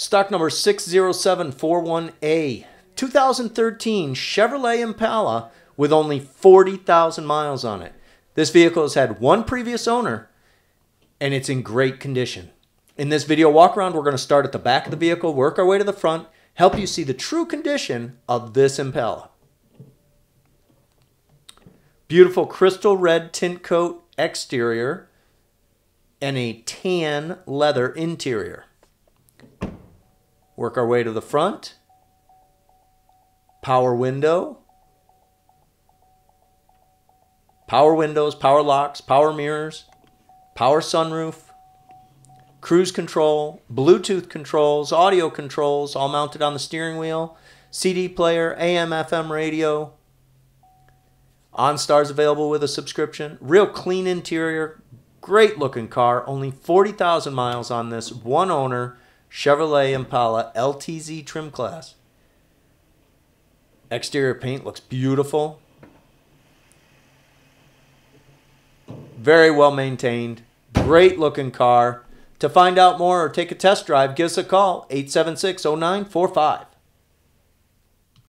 Stock number 60741A. 2013 Chevrolet Impala with only 40,000 miles on it. This vehicle has had one previous owner and it's in great condition. In this video walk around, we're going to start at the back of the vehicle, work our way to the front, help you see the true condition of this Impala. Beautiful crystal red tint coat exterior and a tan leather interior. Work our way to the front. Power window. Power windows, power locks, power mirrors, power sunroof, cruise control, Bluetooth controls, audio controls, all mounted on the steering wheel, CD player, AM, FM radio. OnStar's available with a subscription. Real clean interior, great looking car. Only 40,000 miles on this, one owner, Chevrolet Impala LTZ trim class. Exterior paint looks beautiful. Very well maintained. Great looking car. To find out more or take a test drive, give us a call 876 0945.